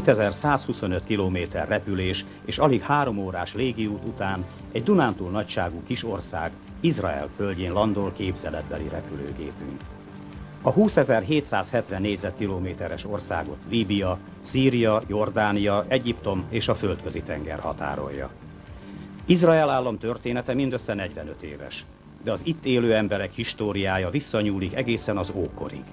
2125 km repülés és alig három órás légiút után egy Dunántúl nagyságú kis ország Izrael földjén landol képzeletbeli repülőgépünk. A 20.770 négyzetkilométeres országot Líbia, Szíria, Jordánia, Egyiptom és a földközi tenger határolja. Izrael állam története mindössze 45 éves, de az itt élő emberek históriája visszanyúlik egészen az ókorig.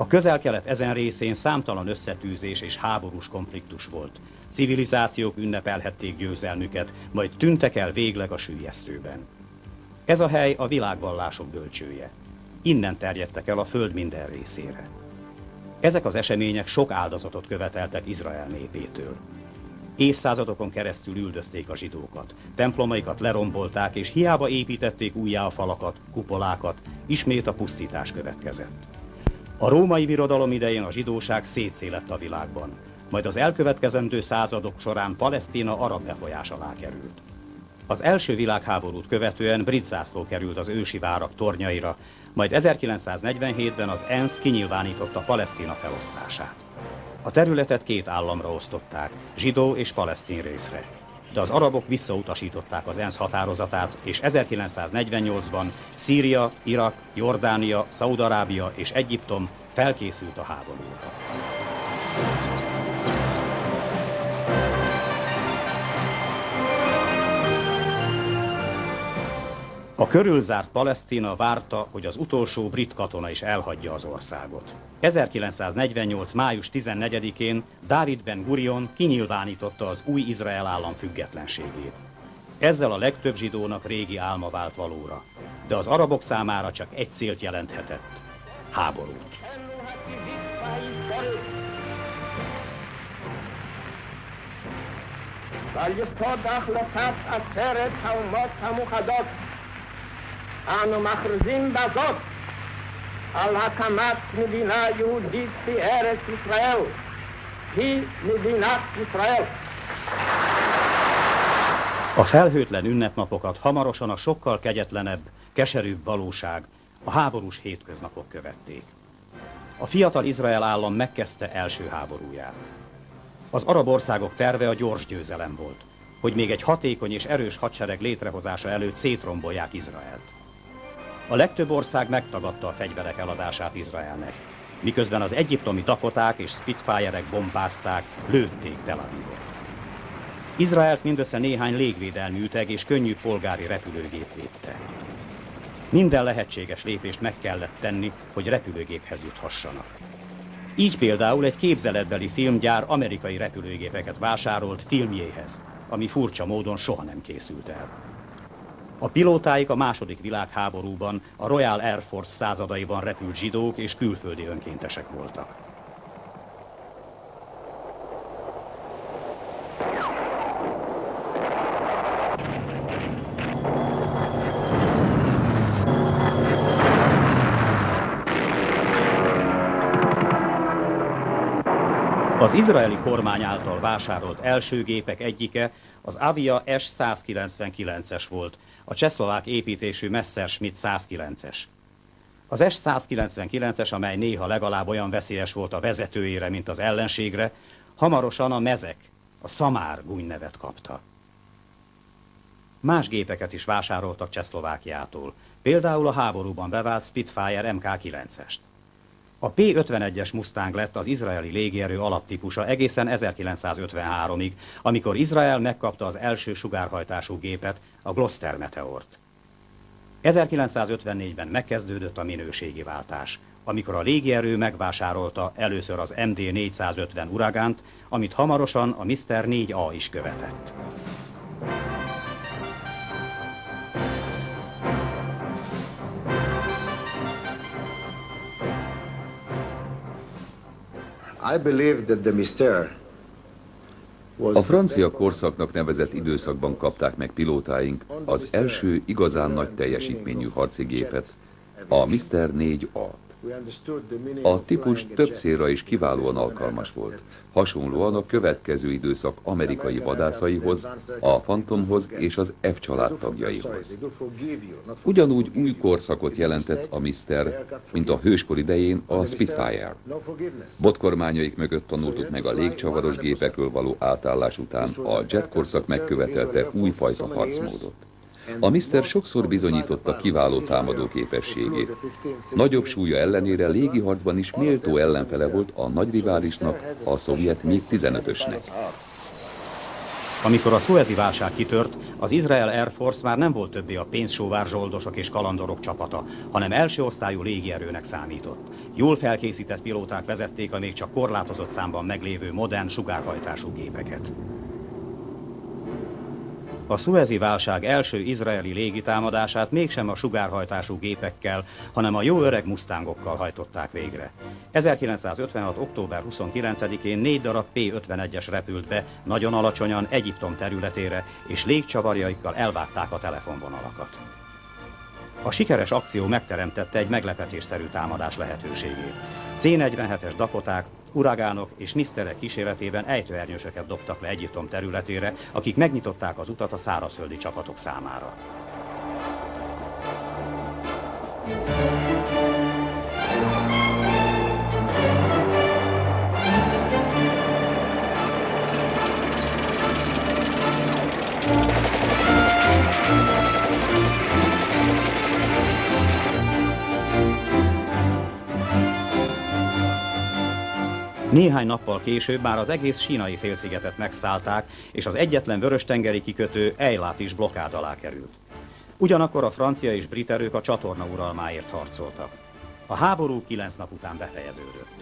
A közel-kelet ezen részén számtalan összetűzés és háborús konfliktus volt. Civilizációk ünnepelhették győzelmüket, majd tűntek el végleg a sűjesztőben. Ez a hely a világvallások bölcsője. Innen terjedtek el a föld minden részére. Ezek az események sok áldozatot követeltek Izrael népétől. Évszázadokon keresztül üldözték a zsidókat, templomaikat lerombolták, és hiába építették újjá a falakat, kupolákat, ismét a pusztítás következett. A római birodalom idején a zsidóság szétszélett a világban, majd az elkövetkezendő századok során Palesztina arab befolyás alá került. Az első világháborút követően brit zászló került az ősi várak tornyaira, majd 1947-ben az ENSZ kinyilvánította Palesztina felosztását. A területet két államra osztották, zsidó és palesztin részre. De az arabok visszautasították az ENSZ határozatát, és 1948-ban Szíria, Irak, Jordánia, Szaudarábia és Egyiptom felkészült a háborúra. A körülzárt Palesztina várta, hogy az utolsó brit katona is elhagyja az országot. 1948. május 14-én Dávid Ben Gurion kinyilvánította az új Izrael állam függetlenségét. Ezzel a legtöbb zsidónak régi álma vált valóra, de az arabok számára csak egy célt jelenthetett, háborút. ועל החלטת עשרת האומות המאוחדות אנו מכריזים בזאת על הקמת מדינה יהודית בארץ ישראל. היא מדינת ישראל. A felhőtlen ünnepnapokat hamarosan a sokkal kegyetlenebb, keserűbb valóság, a háborús hétköznapok követték. A fiatal Izrael állam megkezdte első háborúját. Az arab országok terve a gyors győzelem volt, hogy még egy hatékony és erős hadsereg létrehozása előtt szétrombolják Izraelt. A legtöbb ország megtagadta a fegyverek eladását Izraelnek, miközben az egyiptomi dakoták és Spitfire-ek bombázták, lőtték Tel Avivot. Izraelt mindössze néhány légvédelmi üteg és könnyű polgári repülőgép védte. Minden lehetséges lépést meg kellett tenni, hogy repülőgéphez juthassanak. Így például egy képzeletbeli filmgyár amerikai repülőgépeket vásárolt filmjéhez, ami furcsa módon soha nem készült el. A pilótáik a második világháborúban a Royal Air Force századaiban repült zsidók és külföldi önkéntesek voltak. Az izraeli kormány által vásárolt első gépek egyike az Avia S-199-es volt, a csehszlovák építésű Messerschmitt 109-es. Az S-199-es, amely néha legalább olyan veszélyes volt a vezetőjére, mint az ellenségre, hamarosan a mezek, a szamár gúnynevet kapta. Más gépeket is vásároltak Csehszlovákiától, például a háborúban bevált Spitfire MK9-est. A P-51-es Mustang lett az izraeli légierő alaptípusa egészen 1953-ig, amikor Izrael megkapta az első sugárhajtású gépet, a Gloster Meteort. 1954-ben megkezdődött a minőségi váltás, amikor a légierő megvásárolta először az MD-450 Uragánt, amit hamarosan a Mr. 4A is követett. A francia korszaknak nevezett időszakban kapták meg pilótáink az első igazán nagy teljesítményű harci gépet, a Mr. 4 a típus több célra is kiválóan alkalmas volt, hasonlóan a következő időszak amerikai vadászaihoz, a Phantomhoz és az F család tagjaihoz. Ugyanúgy új korszakot jelentett a Mister, mint a hőskor idején a Spitfire. Botkormányaik mögött tanultuk meg a légcsavaros gépekről való átállás után a jet korszak megkövetelte újfajta harcmódot. A Mister sokszor bizonyította kiváló támadó képességét. Nagyobb súlya ellenére légiharcban is méltó ellenfele volt a nagy riválisnak, a szovjet még 15-ösnek. Amikor a szuezi válság kitört, az Izrael Air Force már nem volt többé a pénzsóvár zsoldosok és kalandorok csapata, hanem első osztályú légierőnek számított. Jól felkészített pilóták vezették a még csak korlátozott számban meglévő modern sugárhajtású gépeket. A szuezi válság első izraeli légitámadását mégsem a sugárhajtású gépekkel, hanem a jó öreg mustangokkal hajtották végre. 1956. október 29-én négy darab P-51-es repült be nagyon alacsonyan Egyiptom területére, és légcsavarjaikkal elvágták a telefonvonalakat. A sikeres akció megteremtette egy meglepetésszerű támadás lehetőségét. C-47-es dakoták uragánok és miszterek kíséretében ejtőernyősöket dobtak le Egyiptom területére, akik megnyitották az utat a szárazföldi csapatok számára. Néhány nappal később már az egész sínai félszigetet megszállták, és az egyetlen vörös-tengeri kikötő Eilát is blokkád alá került. Ugyanakkor a francia és brit erők a csatorna uralmáért harcoltak. A háború kilenc nap után befejeződött.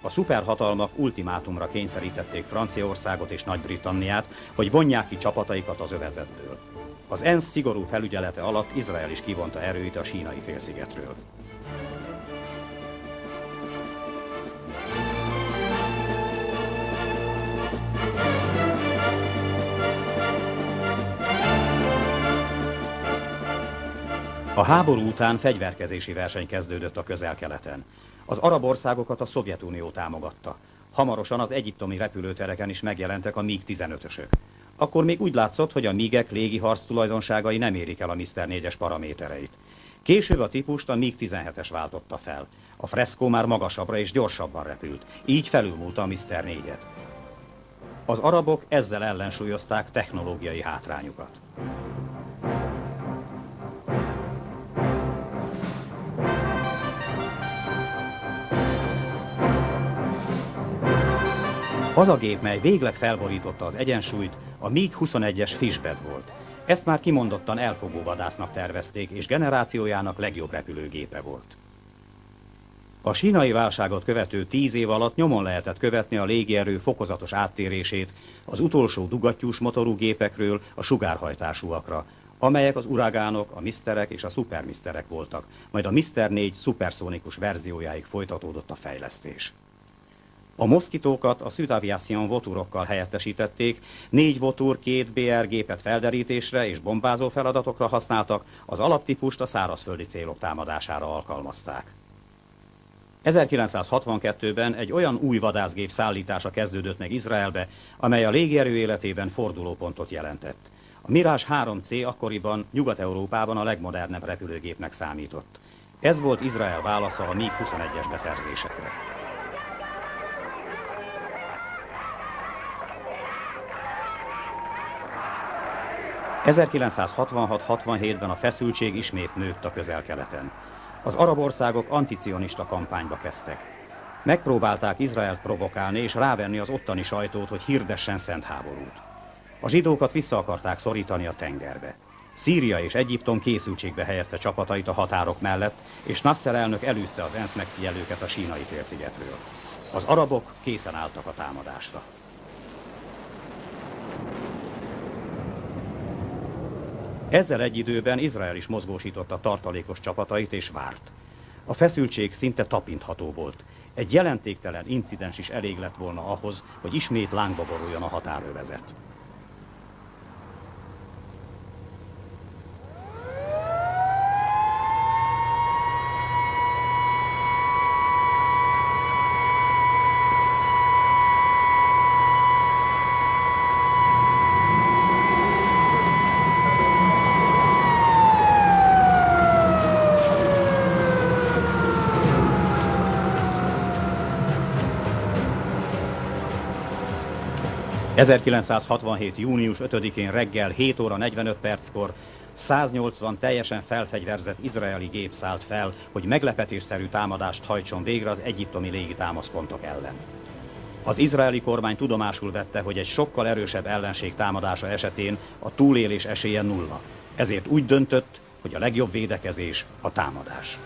A szuperhatalmak ultimátumra kényszerítették Franciaországot és Nagy-Britanniát, hogy vonják ki csapataikat az övezetből. Az ENSZ szigorú felügyelete alatt Izrael is kivonta erőit a sínai félszigetről. A háború után fegyverkezési verseny kezdődött a közel-keleten. Az arab országokat a Szovjetunió támogatta. Hamarosan az egyiptomi repülőtereken is megjelentek a MiG-15-ösök. Akkor még úgy látszott, hogy a MiG-ek légiharc tulajdonságai nem érik el a Mr. 4-es paramétereit. Később a típust a MiG-17-es váltotta fel. A Fresco már magasabbra és gyorsabban repült, így felülmúlta a Mr. 4-et. Az arabok ezzel ellensúlyozták technológiai hátrányukat. Az a gép, mely végleg felborította az egyensúlyt, a MiG-21-es Fishbed volt. Ezt már kimondottan elfogó vadásznak tervezték, és generációjának legjobb repülőgépe volt. A sínai válságot követő tíz év alatt nyomon lehetett követni a légierő fokozatos áttérését az utolsó dugattyús motorú gépekről a sugárhajtásúakra, amelyek az uragánok, a miszterek és a szupermiszterek voltak, majd a Mister 4 szuperszónikus verziójáig folytatódott a fejlesztés. A moszkitókat a Südaviation voturokkal helyettesítették, négy votur két BR gépet felderítésre és bombázó feladatokra használtak, az alaptípust a szárazföldi célok támadására alkalmazták. 1962-ben egy olyan új vadászgép szállítása kezdődött meg Izraelbe, amely a légierő életében fordulópontot jelentett. A Mirage 3C akkoriban Nyugat-Európában a legmodernebb repülőgépnek számított. Ez volt Izrael válasza a MiG-21-es beszerzésekre. 1966-67-ben a feszültség ismét nőtt a közel-keleten. Az arab országok anticionista kampányba kezdtek. Megpróbálták Izraelt provokálni és rávenni az ottani sajtót, hogy hirdessen szent háborút. A zsidókat vissza akarták szorítani a tengerbe. Szíria és Egyiptom készültségbe helyezte csapatait a határok mellett, és Nasser elnök elűzte az ENSZ megfigyelőket a sínai félszigetről. Az arabok készen álltak a támadásra. Ezzel egy időben Izrael is mozgósította tartalékos csapatait és várt. A feszültség szinte tapintható volt. Egy jelentéktelen incidens is elég lett volna ahhoz, hogy ismét lángba boruljon a határövezet. 1967. június 5-én reggel 7 óra 45 perckor 180 teljesen felfegyverzett izraeli gép szállt fel, hogy meglepetésszerű támadást hajtson végre az egyiptomi légitámaszpontok ellen. Az izraeli kormány tudomásul vette, hogy egy sokkal erősebb ellenség támadása esetén a túlélés esélye nulla. Ezért úgy döntött, hogy a legjobb védekezés a támadás.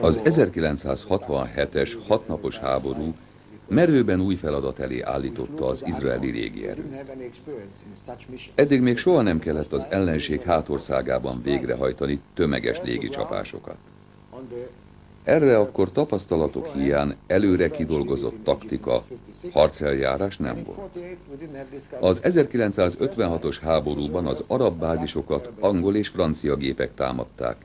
Az 1967-es hatnapos háború merőben új feladat elé állította az izraeli légierőt. Eddig még soha nem kellett az ellenség hátországában végrehajtani tömeges légicsapásokat. Erre akkor tapasztalatok hiány előre kidolgozott taktika, harceljárás nem volt. Az 1956-os háborúban az arab bázisokat angol és francia gépek támadták.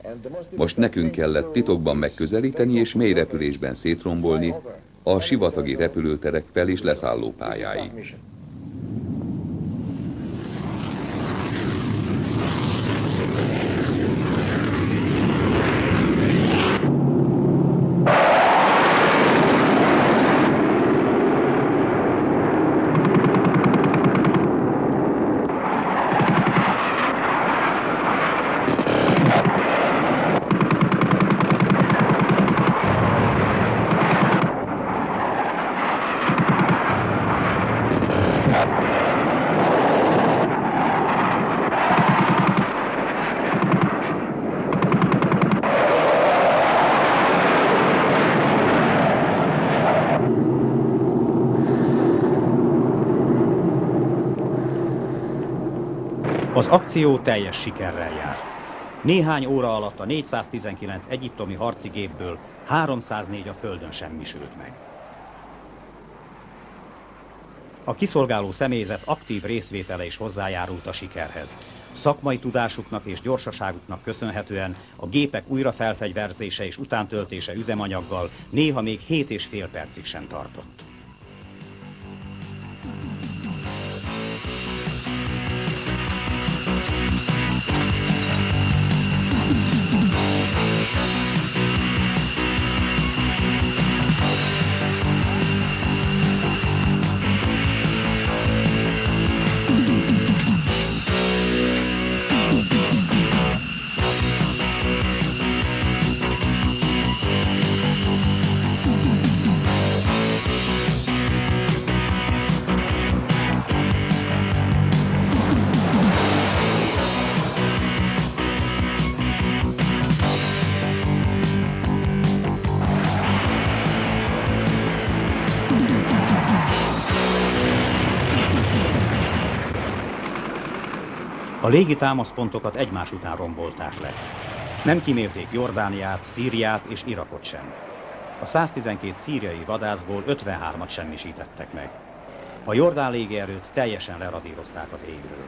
Most nekünk kellett titokban megközelíteni és mély repülésben szétrombolni a sivatagi repülőterek fel- és leszálló pályáit. Az akció teljes sikerrel járt. Néhány óra alatt a 419 egyiptomi harci gépből 304 a földön semmisült meg. A kiszolgáló személyzet aktív részvétele is hozzájárult a sikerhez. Szakmai tudásuknak és gyorsaságuknak köszönhetően a gépek újrafelfegyverzése és utántöltése üzemanyaggal néha még 7 és fél percig sem tartott. A légi támaszpontokat egymás után rombolták le. Nem kimérték Jordániát, Szíriát és Irakot sem. A 112 szíriai vadászból 53-at semmisítettek meg. A Jordán légierőt teljesen leradírozták az égről.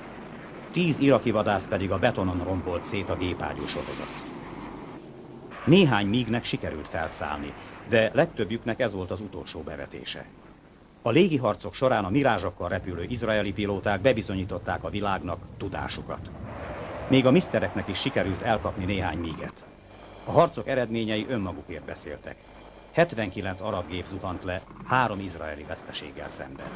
Tíz iraki vadász pedig a betonon rombolt szét a gépágyú sorozat. Néhány mígnek sikerült felszállni, de legtöbbjüknek ez volt az utolsó bevetése. A légiharcok során a mirázsokkal repülő izraeli pilóták bebizonyították a világnak tudásukat. Még a misztereknek is sikerült elkapni néhány míget. A harcok eredményei önmagukért beszéltek. 79 arab gép zuhant le, három izraeli veszteséggel szemben.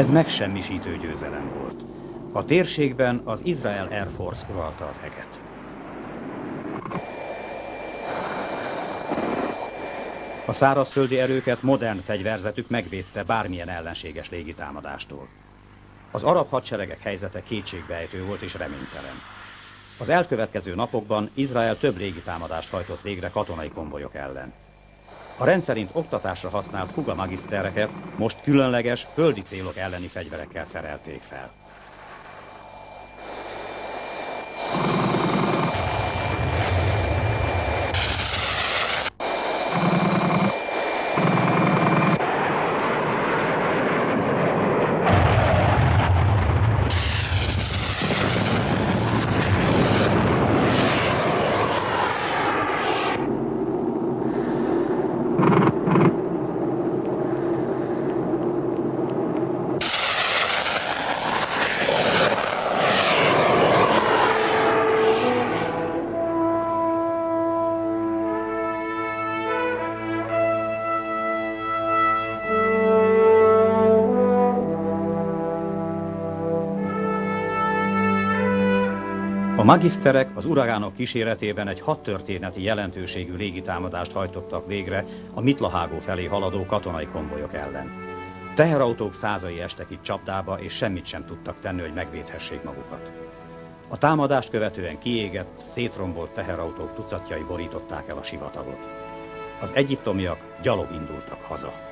Ez megsemmisítő győzelem volt. A térségben az Israel Air Force uralta az eget. A szárazföldi erőket modern fegyverzetük megvédte bármilyen ellenséges légitámadástól. Az arab hadseregek helyzete kétségbeejtő volt és reménytelen. Az elkövetkező napokban Izrael több légitámadást hajtott végre katonai konvojok ellen. A rendszerint oktatásra használt Fuga magisztereket most különleges, földi célok elleni fegyverekkel szerelték fel. Magiszterek az uragánok kíséretében egy hat történeti jelentőségű légitámadást hajtottak végre a Mitlahágó felé haladó katonai konvojok ellen. Teherautók százai estek itt csapdába, és semmit sem tudtak tenni, hogy megvédhessék magukat. A támadást követően kiégett, szétrombolt teherautók tucatjai borították el a sivatagot. Az egyiptomiak gyalog indultak haza.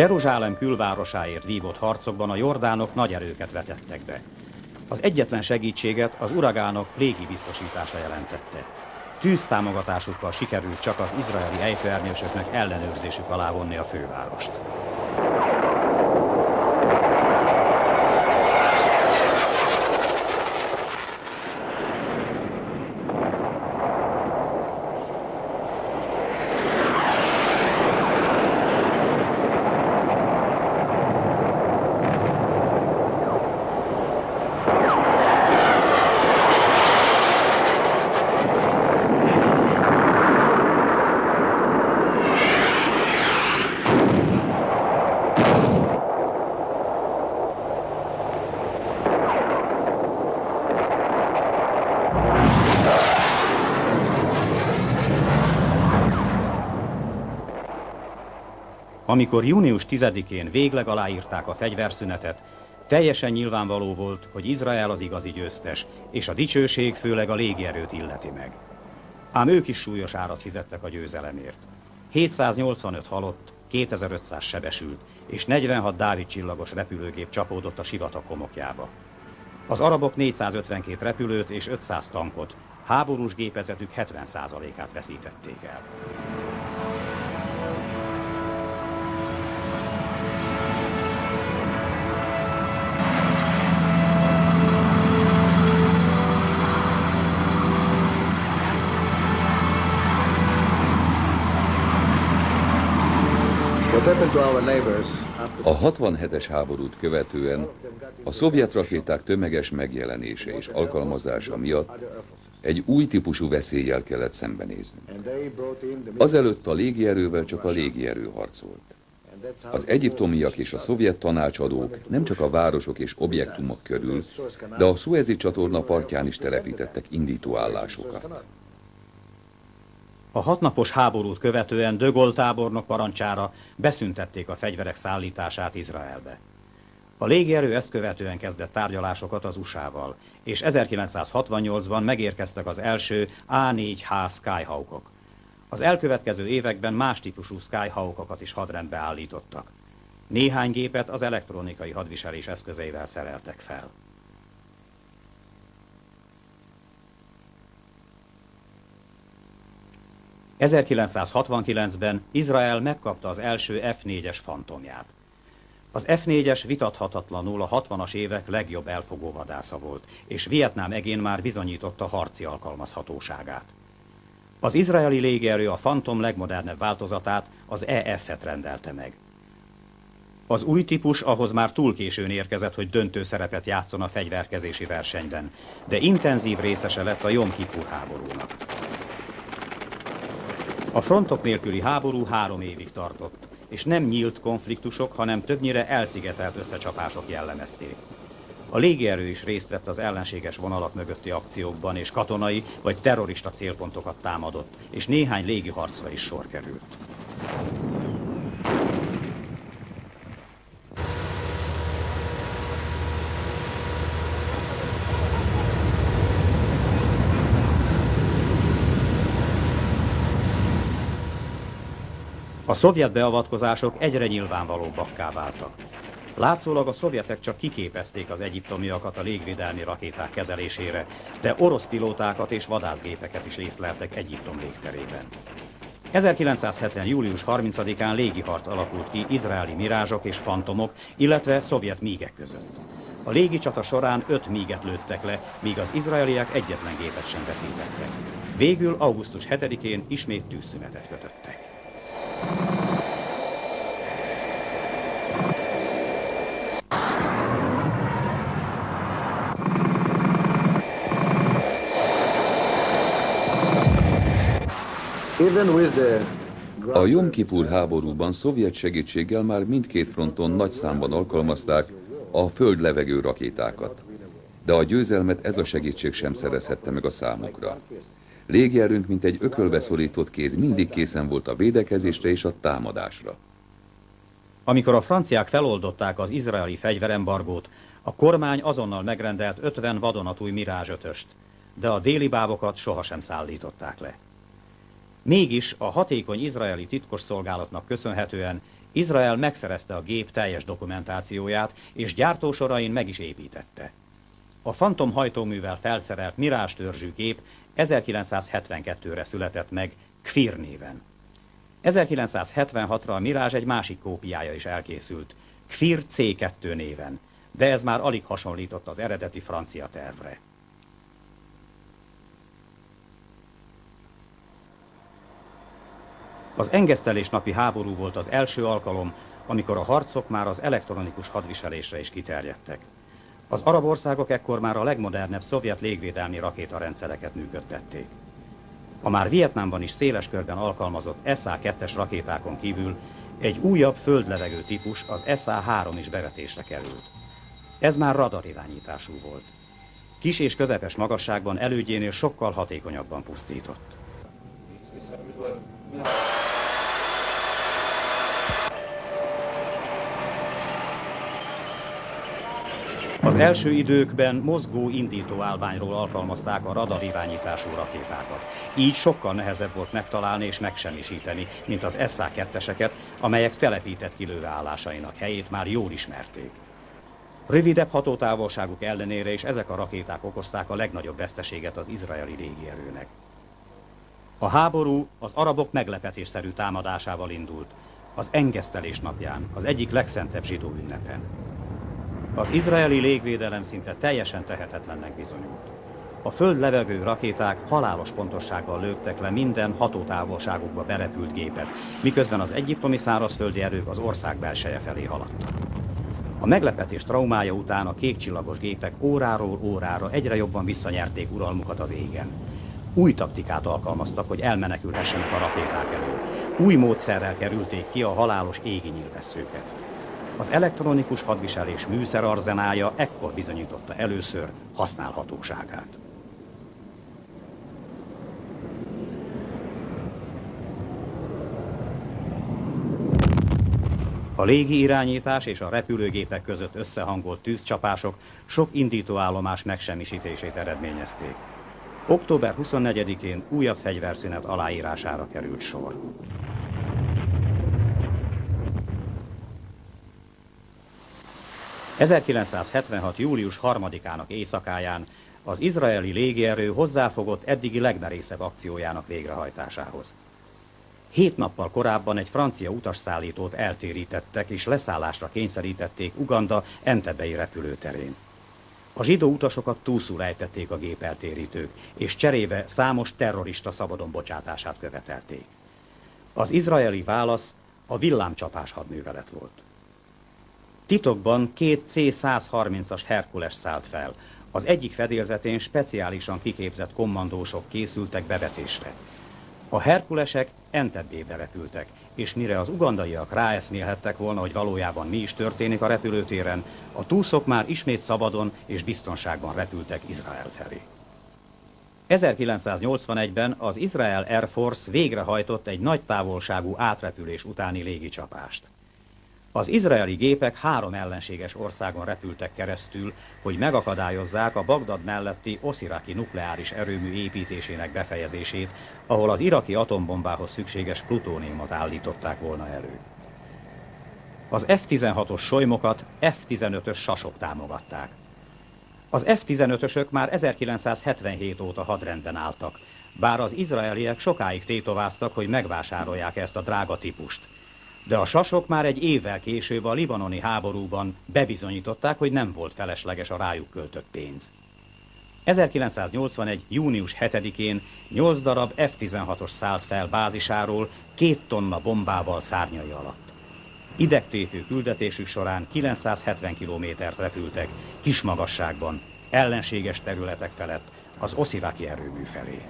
Jeruzsálem külvárosáért vívott harcokban a jordánok nagy erőket vetettek be. Az egyetlen segítséget az uragánok légi biztosítása jelentette. Tűztámogatásukkal sikerült csak az izraeli ejtőernyősöknek ellenőrzésük alá vonni a fővárost. Amikor június 10-én végleg aláírták a fegyverszünetet, teljesen nyilvánvaló volt, hogy Izrael az igazi győztes, és a dicsőség főleg a légierőt illeti meg. Ám ők is súlyos árat fizettek a győzelemért. 785 halott, 2500 sebesült, és 46 Dávid csillagos repülőgép csapódott a sivatag homokjába. Az arabok 452 repülőt és 500 tankot, háborús gépezetük 70%-át veszítették el. A 67-es háborút követően a szovjet rakéták tömeges megjelenése és alkalmazása miatt egy új típusú veszéllyel kellett szembenéznünk. Azelőtt a légierővel csak a légierő harcolt. Az egyiptomiak és a szovjet tanácsadók nem csak a városok és objektumok körül, de a Suezi csatorna partján is telepítettek indítóállásokat. A hatnapos háborút követően Dögol tábornok parancsára beszüntették a fegyverek szállítását Izraelbe. A légierő ezt követően kezdett tárgyalásokat az USA-val, és 1968-ban megérkeztek az első A4H Skyhawkok. Az elkövetkező években más típusú Skyhawkokat is hadrendbe állítottak. Néhány gépet az elektronikai hadviselés eszközeivel szereltek fel. 1969-ben Izrael megkapta az első F-4-es fantomját. Az F-4-es vitathatatlanul a 60-as évek legjobb elfogó vadásza volt, és Vietnám egén már bizonyította harci alkalmazhatóságát. Az izraeli légierő a Phantom legmodernebb változatát, az EF-et rendelte meg. Az új típus ahhoz már túl későn érkezett, hogy döntő szerepet játszon a fegyverkezési versenyben, de intenzív részese lett a Jom Kippur háborúnak. A frontok nélküli háború három évig tartott, és nem nyílt konfliktusok, hanem többnyire elszigetelt összecsapások jellemezték. A légierő is részt vett az ellenséges vonalak mögötti akciókban, és katonai vagy terrorista célpontokat támadott, és néhány légiharcra is sor került. A szovjet beavatkozások egyre nyilvánvalóbbakká váltak. Látszólag a szovjetek csak kiképezték az egyiptomiakat a légvédelmi rakéták kezelésére, de orosz pilótákat és vadászgépeket is észleltek Egyiptom légterében. 1970. július 30-án légiharc alakult ki izraeli mirázsok és fantomok, illetve szovjet mígek között. A légicsata során öt míget lőttek le, míg az izraeliek egyetlen gépet sem veszítettek. Végül augusztus 7-én ismét tűzszünetet kötöttek. A Jom Kipur háborúban szovjet segítséggel már mindkét fronton nagy számban alkalmazták a föld-levegő rakétákat. De a győzelmet ez a segítség sem szerezhette meg a számukra. Légierőnk, mint egy ökölbe szorított kéz, mindig készen volt a védekezésre és a támadásra. Amikor a franciák feloldották az izraeli fegyverembargót, a kormány azonnal megrendelt 50 vadonatúj Mirázs ötöst, de a déli bábokat sohasem szállították le. Mégis a hatékony izraeli titkosszolgálatnak köszönhetően Izrael megszerezte a gép teljes dokumentációját, és gyártósorain meg is építette. A Phantom hajtóművel felszerelt Mirás törzsű gép 1972-re született meg Kfir néven. 1976-ra a Mirage egy másik kópiája is elkészült, Kfir C2 néven, de ez már alig hasonlított az eredeti francia tervre. Az engesztelés napi háború volt az első alkalom, amikor a harcok már az elektronikus hadviselésre is kiterjedtek. Az arab országok ekkor már a legmodernebb szovjet légvédelmi rakétarendszereket működtették. A már Vietnámban is széles körben alkalmazott SA-2-es rakétákon kívül egy újabb földlevegő típus, az SA-3 is bevetésre került. Ez már radarirányítású volt. Kis és közepes magasságban elődjénél sokkal hatékonyabban pusztított. Az első időkben mozgó indító állványról alkalmazták a radar irányítású rakétákat. Így sokkal nehezebb volt megtalálni és megsemmisíteni, mint az SA-2-eseket, amelyek telepített kilőállásainak helyét már jól ismerték. Rövidebb hatótávolságuk ellenére is ezek a rakéták okozták a legnagyobb veszteséget az izraeli légierőnek. A háború az arabok meglepetésszerű támadásával indult, az engesztelés napján, az egyik legszentebb zsidó ünnepen. Az izraeli légvédelem szinte teljesen tehetetlennek bizonyult. A föld-levegő rakéták halálos pontossággal lőttek le minden hatótávolságukba berepült gépet, miközben az egyiptomi szárazföldi erők az ország belseje felé haladtak. A meglepetés traumája után a kékcsillagos gépek óráról órára egyre jobban visszanyerték uralmukat az égen. Új taktikát alkalmaztak, hogy elmenekülhessenek a rakéták elől. Új módszerrel kerülték ki a halálos égi nyilvesszőket. Az elektronikus hadviselés műszerarzenája ekkor bizonyította először használhatóságát. A légi irányítás és a repülőgépek között összehangolt tűzcsapások sok indítóállomás megsemmisítését eredményezték. Október 24-én újabb fegyverszünet aláírására került sor. ...1976. július 3-ának éjszakáján az izraeli légierő hozzáfogott eddigi legmerészebb akciójának végrehajtásához. Hét nappal korábban egy francia utasszállítót eltérítettek és leszállásra kényszerítették Uganda Entebei repülőterén. A zsidó utasokat túlszul ejtették a gépeltérítők, és cserébe számos terrorista szabadon bocsátását követelték. Az izraeli válasz a villámcsapás hadművelet volt. Titokban két C-130-as Herkules szállt fel. Az egyik fedélzetén speciálisan kiképzett kommandósok készültek bevetésre. A Herkulesek Entebébe repültek, és mire az ugandaiak ráeszmélhettek volna, hogy valójában mi is történik a repülőtéren, a túszok már ismét szabadon és biztonságban repültek Izrael felé. 1981-ben az Izrael Air Force végrehajtott egy nagy távolságú átrepülés utáni légicsapást. Az izraeli gépek három ellenséges országon repültek keresztül, hogy megakadályozzák a Bagdad melletti Osziraki nukleáris erőmű építésének befejezését, ahol az iraki atombombához szükséges plutóniumot állították volna elő. Az F-16-os solymokat F-15-ös sasok támogatták. Az F-15-ösök már 1977 óta hadrendben álltak, bár az izraeliek sokáig tétováztak, hogy megvásárolják ezt a drága típust – de a sasok már egy évvel később a libanoni háborúban bebizonyították, hogy nem volt felesleges a rájuk költött pénz. 1981. június 7-én 8 darab F-16-os szállt fel bázisáról két tonna bombával szárnyai alatt. Idegtépő küldetésük során 970 kilométert repültek, kis magasságban, ellenséges területek felett, az Osziraki erőmű felé.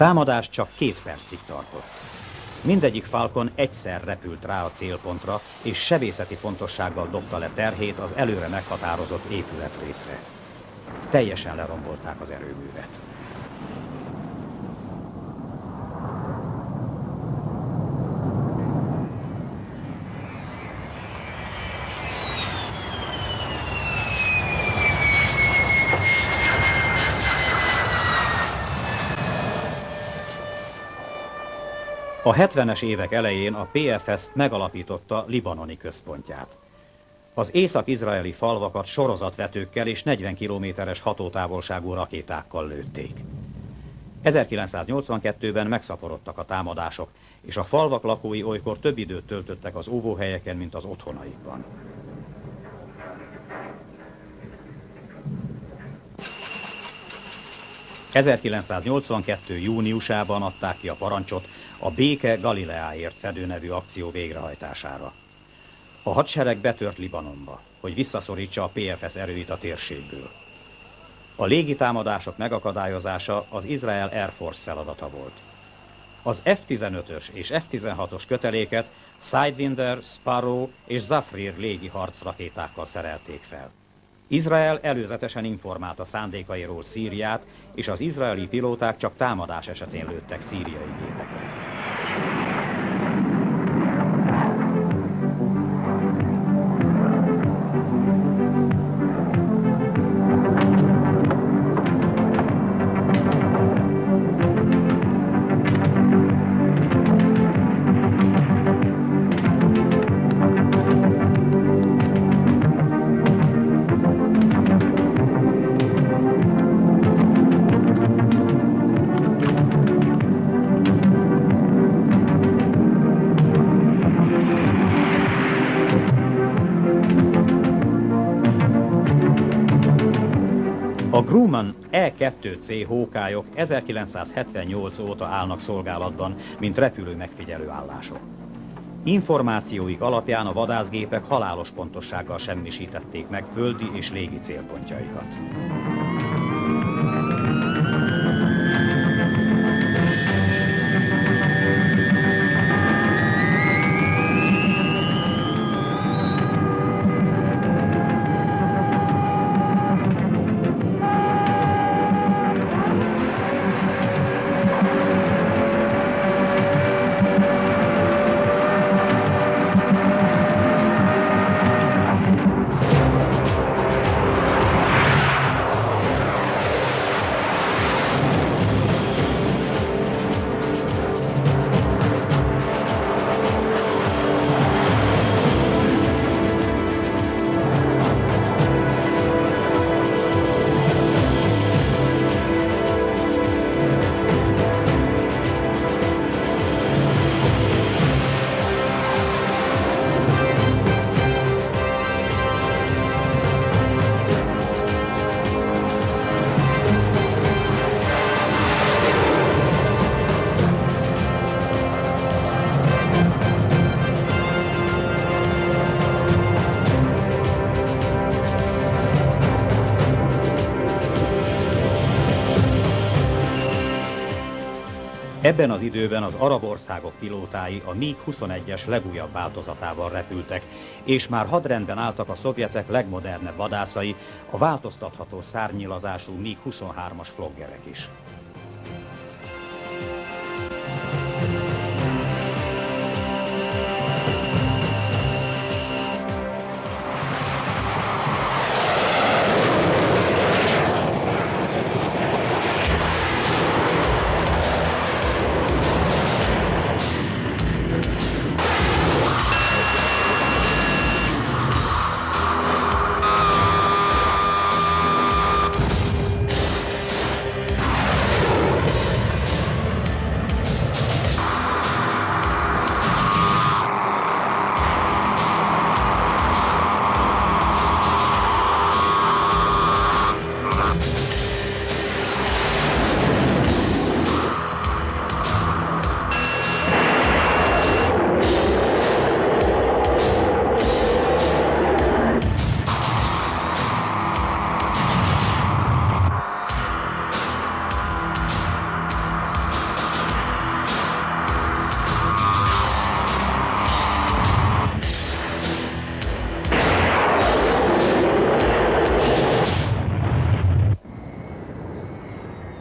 Támadás csak két percig tartott. Mindegyik Falcon egyszer repült rá a célpontra, és sebészeti pontossággal dobta le terhét az előre meghatározott épületrészre. Teljesen lerombolták az erőművet. A 70-es évek elején a PFS megalapította libanoni központját. Az észak-izraeli falvakat sorozatvetőkkel és 40 kilométeres hatótávolságú rakétákkal lőtték. 1982-ben megszaporodtak a támadások, és a falvak lakói olykor több időt töltöttek az óvóhelyeken, mint az otthonaikban. 1982. júniusában adták ki a parancsot a Béke Galileáért fedő nevű akció végrehajtására. A hadsereg betört Libanonba, hogy visszaszorítsa a PFS erőit a térségből. A légitámadások megakadályozása az Izrael Air Force feladata volt. Az F-15-ös és F-16-os köteléket Sidewinder, Sparrow és Zafrir légi harcrakétákkal szerelték fel. Izrael előzetesen informálta a szándékairól Szíriát, és az izraeli pilóták csak támadás esetén lőttek szíriai gépeket. 2C hókályok 1978 óta állnak szolgálatban, mint repülő megfigyelő állások. Információik alapján a vadászgépek halálos pontossággal semmisítették meg földi és légi célpontjaikat. Ebben az időben az arab országok pilótái a MiG-21-es legújabb változatával repültek, és már hadrendben álltak a szovjetek legmodernebb vadászai, a változtatható szárnyilazású MiG-23-as floggerek is.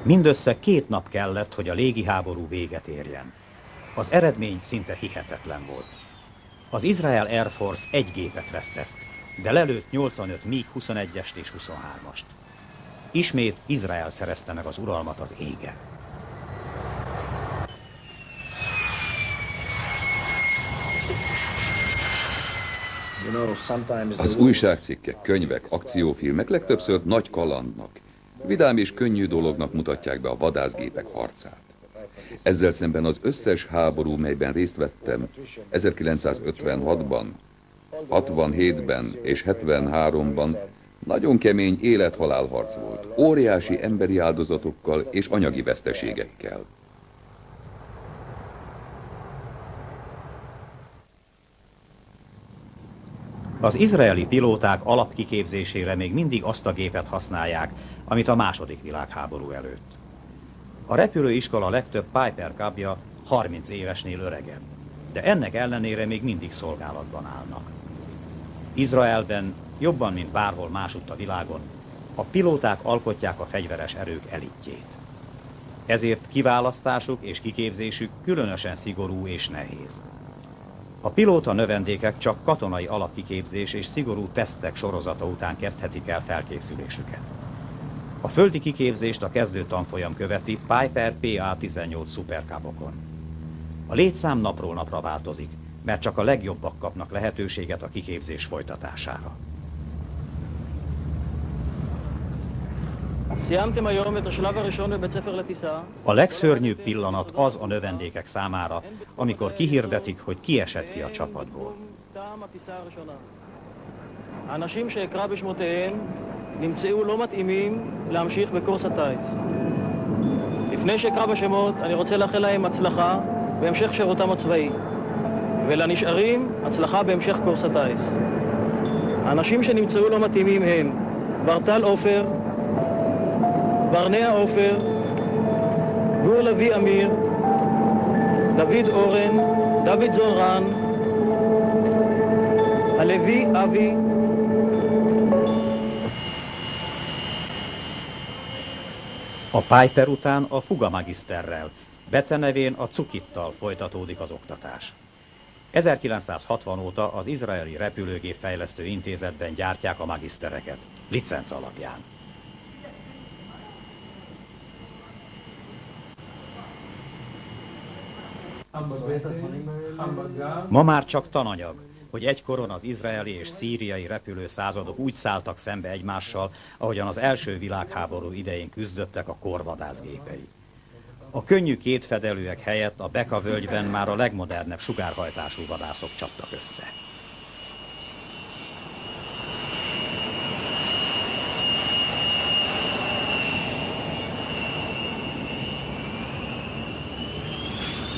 Mindössze két nap kellett, hogy a légiháború véget érjen. Az eredmény szinte hihetetlen volt. Az Israel Air Force egy gépet vesztett, de lelőtt 85 MiG-21-est és 23-ast. Ismét Izrael szerezte meg az uralmat az égen. Az újságcikkek, könyvek, akciófilmek legtöbbször nagy kalandnak, Vidám és könnyű dolognak mutatják be a vadászgépek harcát. Ezzel szemben az összes háború, melyben részt vettem 1956-ban, 67-ben és 73-ban nagyon kemény élethalálharc volt, óriási emberi áldozatokkal és anyagi veszteségekkel. Az izraeli pilóták alapkiképzésére még mindig azt a gépet használják, amit a második világháború előtt. A repülőiskola legtöbb Piper Cubja 30 évesnél öregebb, de ennek ellenére még mindig szolgálatban állnak. Izraelben, jobban, mint bárhol másutt a világon, a pilóták alkotják a fegyveres erők elitjét. Ezért kiválasztásuk és kiképzésük különösen szigorú és nehéz. A pilóta növendékek csak katonai alapkiképzés és szigorú tesztek sorozata után kezdhetik el felkészülésüket. A földi kiképzést a kezdő tanfolyam követi Piper PA-18 szuperkábokon. A létszám napról napra változik, mert csak a legjobbak kapnak lehetőséget a kiképzés folytatására. A legszörnyűbb pillanat az a növendékek számára, amikor kihirdetik, hogy ki esett ki a csapatból. נמצאו לא מתאימים להמשיך בקורס הטיס. לפני שאקרא בשמות, אני רוצה לאחל להם הצלחה בהמשך שירותם הצבאי, ולנשארים, הצלחה בהמשך קורס הטיס. האנשים שנמצאו לא מתאימים הם ברטל עופר, ברנע עופר, גור לוי אמיר, דוד אורן, דוד זורן, הלוי אבי, A Piper után a Fuga Magisterrel, becenevén a Cukittal folytatódik az oktatás. 1960 óta az izraeli repülőgép fejlesztő intézetben gyártják a magisztereket, licenc alapján. Ma már csak tananyag, hogy egykoron az izraeli és szíriai repülő századok úgy szálltak szembe egymással, ahogyan az első világháború idején küzdöttek a korvadászgépei. A könnyű kétfedelőek helyett a Beka völgyben már a legmodernebb sugárhajtású vadászok csaptak össze.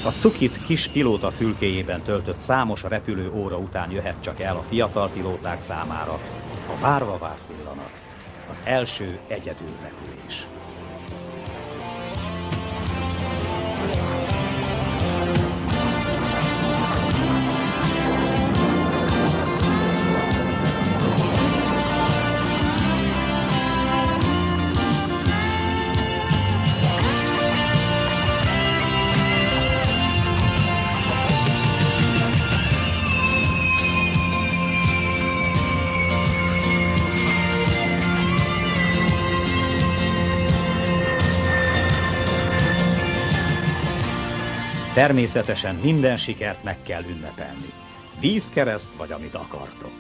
A cukit kis pilóta fülkéjében töltött számos repülő óra után jöhet csak el a fiatal pilóták számára a várva várt pillanat, az első egyedül repülés. Természetesen minden sikert meg kell ünnepelni. Vízkereszt vagy amit akartok.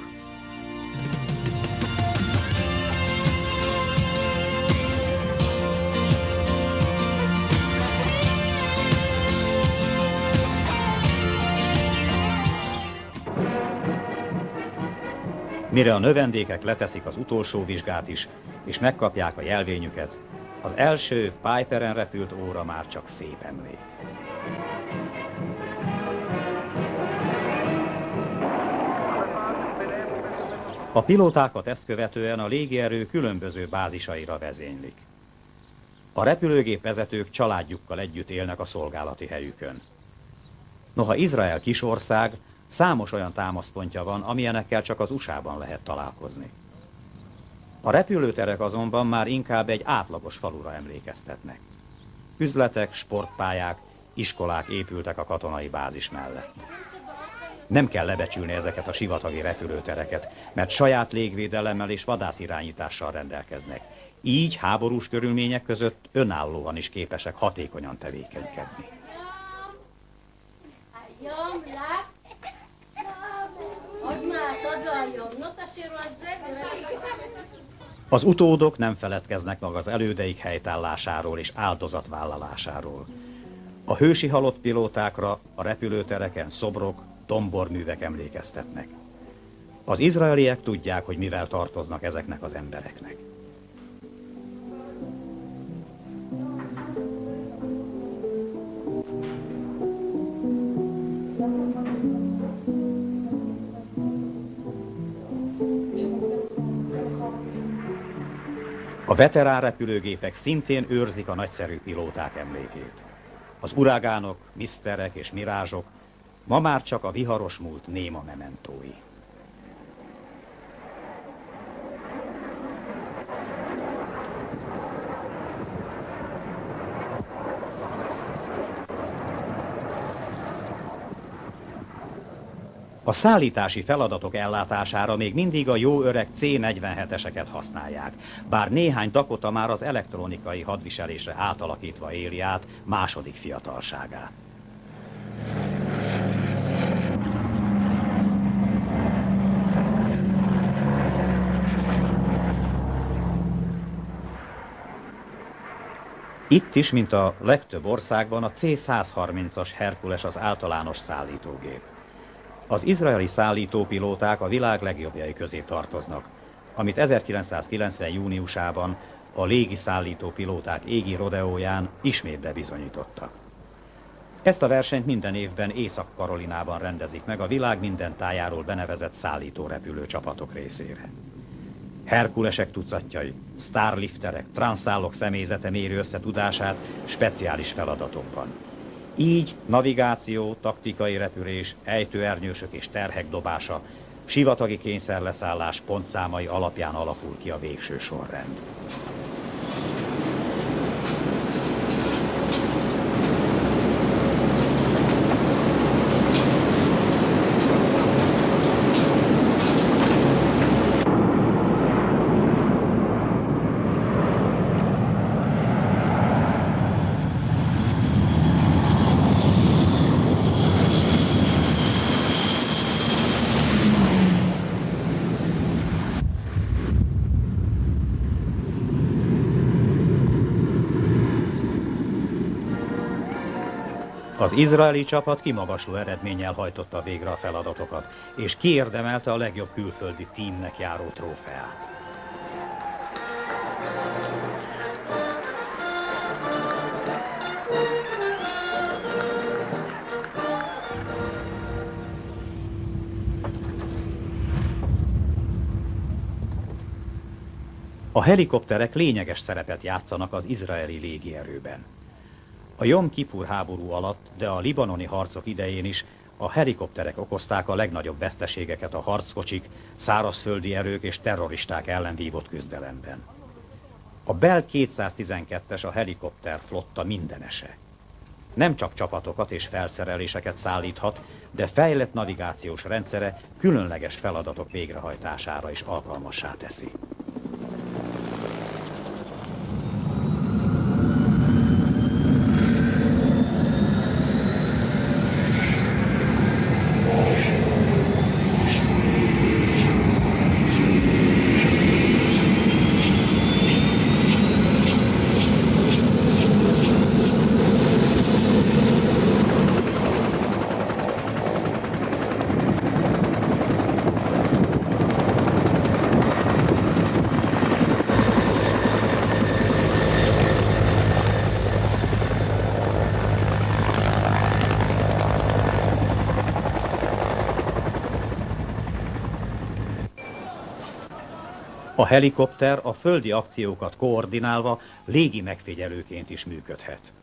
Mire a növendékek leteszik az utolsó vizsgát is, és megkapják a jelvényüket, az első Piperen repült óra már csak szép emlék. A pilótákat ezt követően a légierő különböző bázisaira vezénylik. A repülőgép vezetők családjukkal együtt élnek a szolgálati helyükön. Noha Izrael kisország, számos olyan támaszpontja van, amilyenekkel csak az USA-ban lehet találkozni. A repülőterek azonban már inkább egy átlagos falura emlékeztetnek. Üzletek, sportpályák, iskolák épültek a katonai bázis mellett. Nem kell lebecsülni ezeket a sivatagi repülőtereket, mert saját légvédelemmel és vadászirányítással rendelkeznek. Így háborús körülmények között önállóan is képesek hatékonyan tevékenykedni. Az utódok nem feledkeznek meg az elődeik helytállásáról és áldozatvállalásáról. A hősi halott pilótákra a repülőtereken szobrok, domborművek emlékeztetnek. Az izraeliek tudják, hogy mivel tartoznak ezeknek az embereknek. A veterán repülőgépek szintén őrzik a nagyszerű pilóták emlékét. Az urágánok, miszterek és mirázsok Ma már csak a viharos múlt néma mementói. A szállítási feladatok ellátására még mindig a jó öreg C-47-eseket használják, bár néhány Dakota már az elektronikai hadviselésre átalakítva éli át második fiatalságát. Itt is, mint a legtöbb országban, a C-130-as Herkules az általános szállítógép. Az izraeli szállítópilóták a világ legjobbjai közé tartoznak. Amit 1990. júniusában a légiszállító pilóták égi rodeóján ismét bebizonyítottak. Ezt a versenyt minden évben Észak-Karolinában rendezik meg a világ minden tájáról benevezett szállító repülő csapatok részére. Herkulesek tucatjai, starlifterek, transzállok személyzete méri összetudását speciális feladatokban. Így navigáció, taktikai repülés, ejtőernyősök és terhek dobása, sivatagi kényszerleszállás pontszámai alapján alakul ki a végső sorrend. Az izraeli csapat kimagasló eredménnyel hajtotta végre a feladatokat, és kiérdemelte a legjobb külföldi tímnek járó trófeát. A helikopterek lényeges szerepet játszanak az izraeli légierőben. A Jom Kipur háború alatt, de a libanoni harcok idején is a helikopterek okozták a legnagyobb veszteségeket a harckocsik, szárazföldi erők és terroristák ellen vívott küzdelemben. A Bell 212-es a helikopter flotta mindenese. Nem csak csapatokat és felszereléseket szállíthat, de fejlett navigációs rendszere különleges feladatok végrehajtására is alkalmassá teszi. A helikopter a földi akciókat koordinálva légi megfigyelőként is működhet.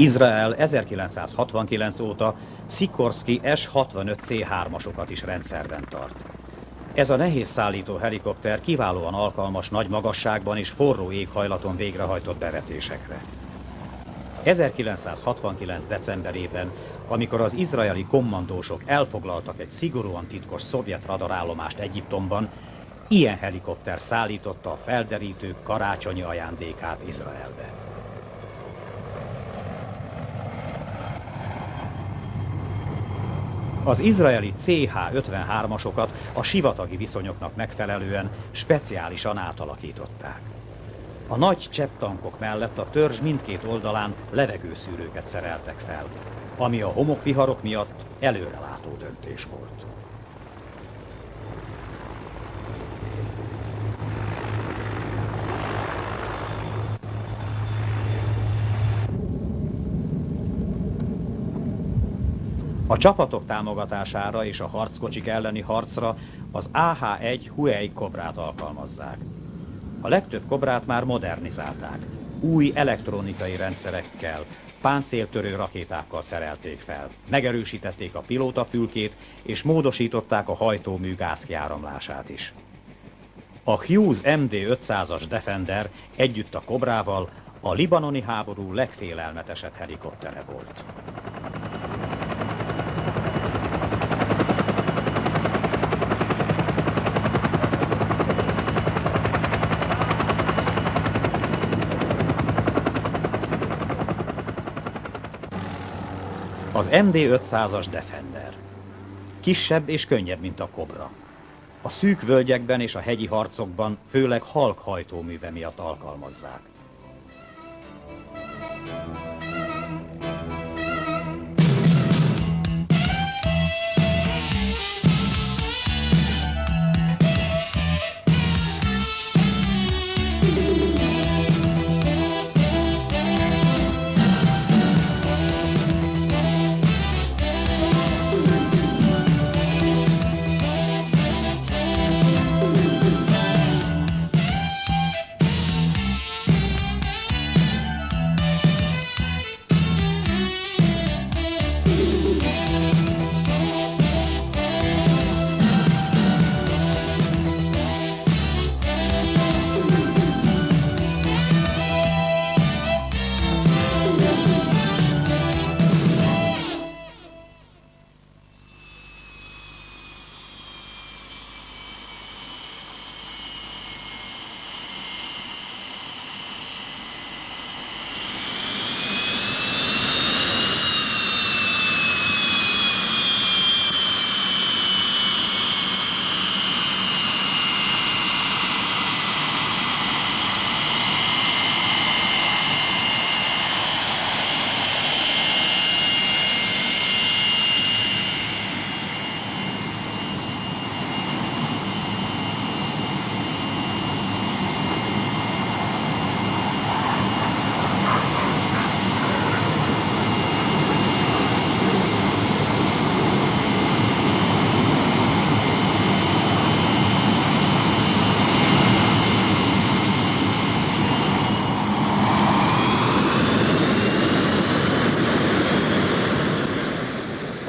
Izrael 1969 óta Sikorsky S-65C3-asokat is rendszerben tart. Ez a nehéz szállító helikopter kiválóan alkalmas nagy magasságban és forró éghajlaton végrehajtott bevetésekre. 1969. decemberében, amikor az izraeli kommandósok elfoglaltak egy szigorúan titkos szovjet radarállomást Egyiptomban, ilyen helikopter szállította a felderítők karácsonyi ajándékát Izraelbe. Az izraeli CH-53-asokat a sivatagi viszonyoknak megfelelően speciálisan átalakították. A nagy csepptankok mellett a törzs mindkét oldalán levegőszűrőket szereltek fel, ami a homokviharok miatt előrelátó döntés volt. A csapatok támogatására és a harckocsik elleni harcra az AH-1 Huey kobrát alkalmazzák. A legtöbb kobrát már modernizálták. Új elektronikai rendszerekkel, páncéltörő rakétákkal szerelték fel. Megerősítették a pilótafülkét, és módosították a hajtómű gázkiáramlását is. A Hughes MD-500-as Defender együtt a Kobrával a libanoni háború legfélelmetesebb helikoptere volt. Az MD-500-as Defender. Kisebb és könnyebb, mint a Cobra. A szűk völgyekben és a hegyi harcokban főleg halk hajtóműve miatt alkalmazzák.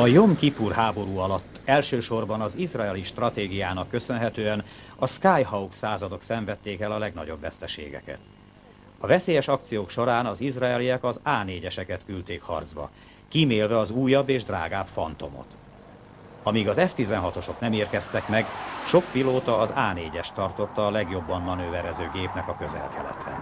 A Jom Kippur háború alatt elsősorban az izraeli stratégiának köszönhetően a Skyhawk századok szenvedték el a legnagyobb veszteségeket. A veszélyes akciók során az izraeliek az A4-eseket küldték harcba, kímélve az újabb és drágább fantomot. Amíg az F-16-osok nem érkeztek meg, sok pilóta az A4-es tartotta a legjobban manőverező gépnek a közel-keleten.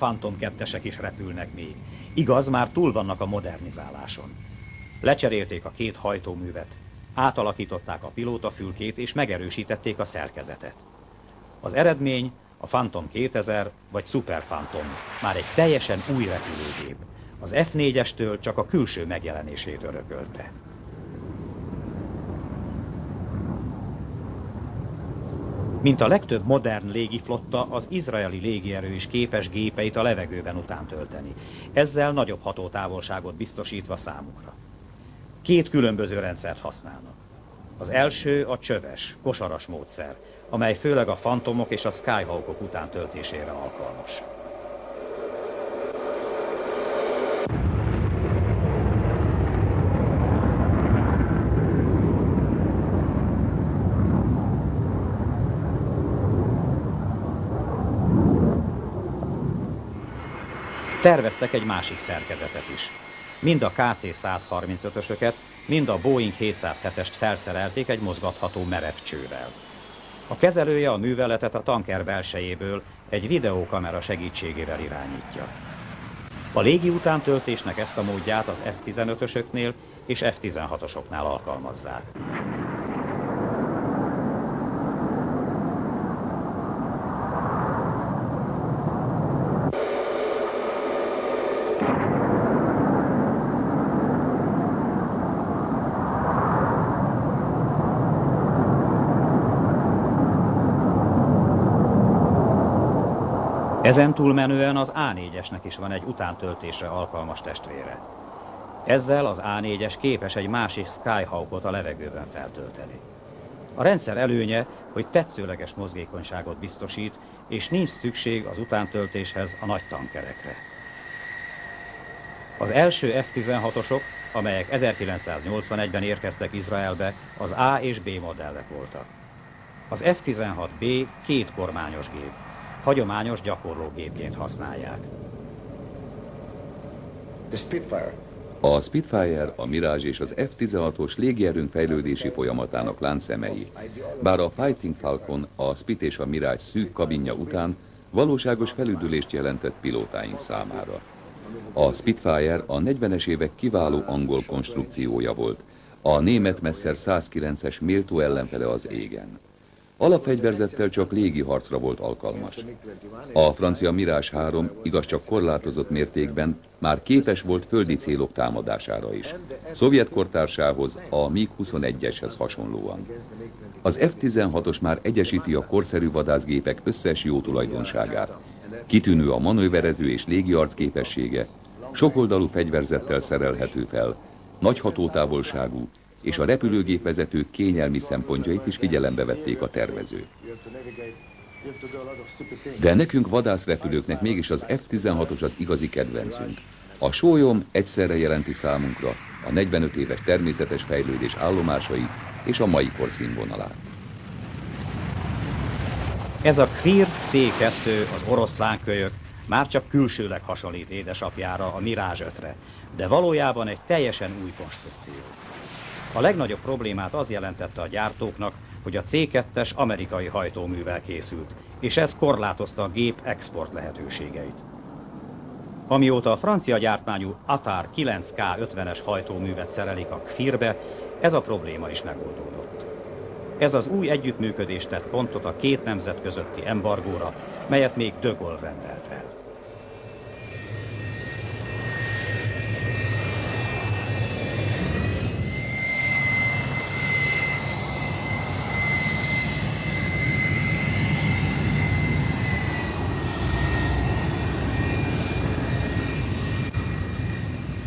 Phantom 2 is repülnek még. Igaz, már túl vannak a modernizáláson. Lecserélték a két hajtóművet, átalakították a pilótafülkét és megerősítették a szerkezetet. Az eredmény a Phantom 2000 vagy Super Phantom, már egy teljesen új repülőgép. Az F4-estől csak a külső megjelenését örökölte. Mint a legtöbb modern légiflotta, az izraeli légierő is képes gépeit a levegőben után tölteni, ezzel nagyobb hatótávolságot biztosítva számukra. Két különböző rendszert használnak. Az első a csöves, kosaras módszer, amely főleg a fantomok és a skyhawkok után töltésére alkalmas. Terveztek egy másik szerkezetet is. Mind a KC-135-ösöket, mind a Boeing 707-est felszerelték egy mozgatható merev csővel. A kezelője a műveletet a tanker belsejéből egy videókamera segítségével irányítja. A légi utántöltésnek ezt a módját az F-15-ösöknél és F-16-osoknál alkalmazzák. Ezen túlmenően az A4-esnek is van egy utántöltésre alkalmas testvére. Ezzel az A4-es képes egy másik Skyhawkot a levegőben feltölteni. A rendszer előnye, hogy tetszőleges mozgékonyságot biztosít, és nincs szükség az utántöltéshez a nagy tankerekre. Az első F-16-osok, amelyek 1981-ben érkeztek Izraelbe, az A és B modellek voltak. Az F-16B két kormányos gép, hagyományos gyakorlógépként használják. The Spitfire a Spitfire, a Mirage és az F-16-os légierőnk fejlődési folyamatának láncszemei. Bár a Fighting Falcon, a Spit és a Mirage szűk kabinja után valóságos felüdülést jelentett pilótáink számára. A Spitfire a 40-es évek kiváló angol konstrukciója volt, a német Messer 109-es méltó ellenfele az égen. Alapfegyverzettel csak légi harcra volt alkalmas. A francia Mirage 3 igaz csak korlátozott mértékben már képes volt földi célok támadására is. Szovjet kortársához, a MiG-21-eshez hasonlóan. Az F-16-os már egyesíti a korszerű vadászgépek összes jó tulajdonságát. Kitűnő a manőverező és légiarc képessége, sokoldalú fegyverzettel szerelhető fel, nagy hatótávolságú, és a repülőgépvezetők kényelmi szempontjait is figyelembe vették a tervezők. De nekünk vadászrepülőknek mégis az F-16-os az igazi kedvencünk. A sólyom egyszerre jelenti számunkra a 45 éves természetes fejlődés állomásait és a mai kor színvonalát. Ez a Queer C2, az oroszlánkölyök, már csak külsőleg hasonlít édesapjára, a Mirage 5-re, de valójában egy teljesen új konstrukció. A legnagyobb problémát az jelentette a gyártóknak, hogy a C2-es amerikai hajtóművel készült, és ez korlátozta a gép export lehetőségeit. Amióta a francia gyártmányú Atar 9K50-es hajtóművet szerelik a Kfirbe, ez a probléma is megoldódott. Ez az új együttműködés tett pontot a két nemzet közötti embargóra, melyet még De rendelt el.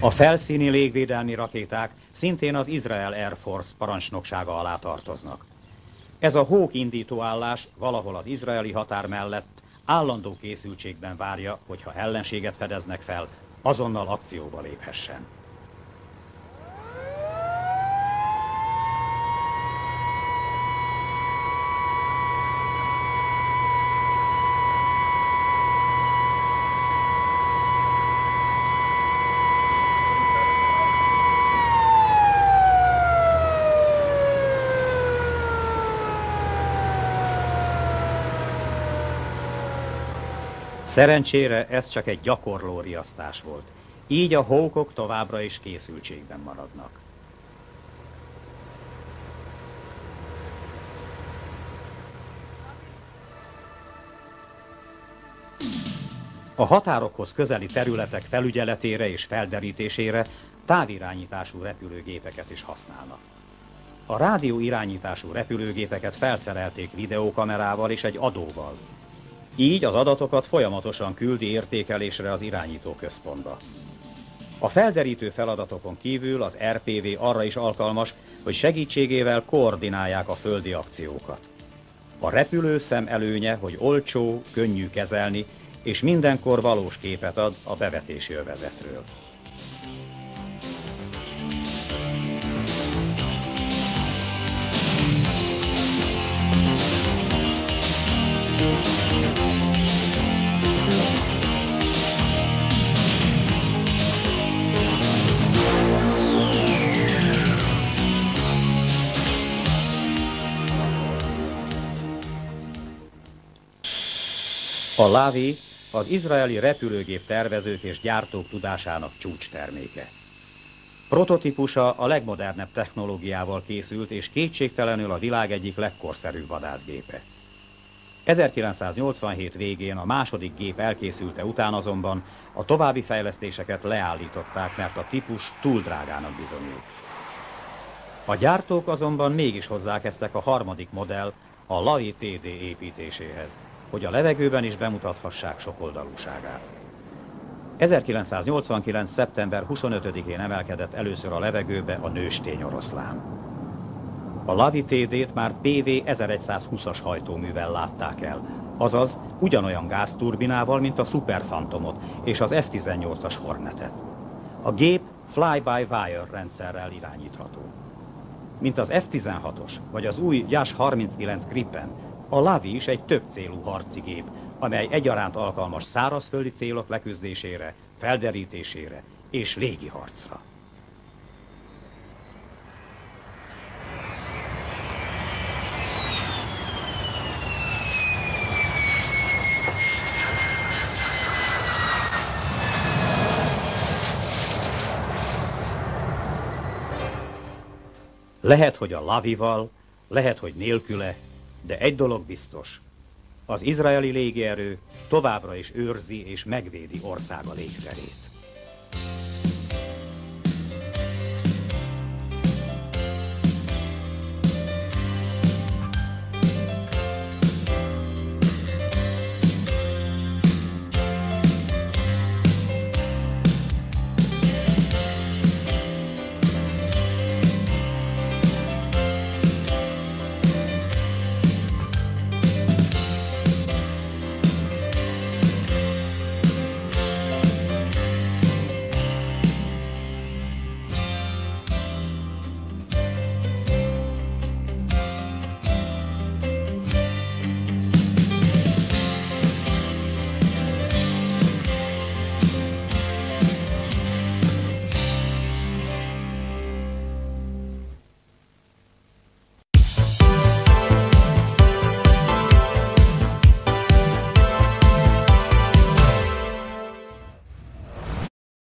A felszíni légvédelmi rakéták szintén az Israel Air Force parancsnoksága alá tartoznak. Ez a Hawk indítóállás valahol az izraeli határ mellett állandó készültségben várja, hogyha ellenséget fedeznek fel, azonnal akcióba léphessen. Szerencsére ez csak egy gyakorló riasztás volt. Így a hókok továbbra is készültségben maradnak. A határokhoz közeli területek felügyeletére és felderítésére távirányítású repülőgépeket is használnak. A rádió irányítású repülőgépeket felszerelték videókamerával és egy adóval, így az adatokat folyamatosan küldi értékelésre az irányító központba. A felderítő feladatokon kívül az RPV arra is alkalmas, hogy segítségével koordinálják a földi akciókat. A repülőszem előnye, hogy olcsó, könnyű kezelni, és mindenkor valós képet ad a bevetési övezetről. A Lavi az izraeli repülőgép tervezők és gyártók tudásának csúcs terméke. Prototípusa a legmodernebb technológiával készült és kétségtelenül a világ egyik legkorszerűbb vadászgépe. 1987 végén a második gép elkészülte után azonban a további fejlesztéseket leállították, mert a típus túl drágának bizonyult. A gyártók azonban mégis hozzákezdtek a harmadik modell, a LAI TD építéséhez. Hogy a levegőben is bemutathassák sokoldalúságát. 1989. szeptember 25-én emelkedett először a levegőbe a nőstény oroszlán. A Lavi TD-t már PV 1120-as hajtóművel látták el, azaz ugyanolyan gázturbinával, mint a Super Phantomot és az F-18-as Hornetet. A gép fly-by-wire rendszerrel irányítható. Mint az F-16-os vagy az új Jas 39 Gripen, a Lavi is egy több célú harci gép, amely egyaránt alkalmas szárazföldi célok leküzdésére, felderítésére és légiharcra. Lehet, hogy a lavival, lehet, hogy nélküle, de egy dolog biztos. Az izraeli légierő továbbra is őrzi és megvédi országa légterét.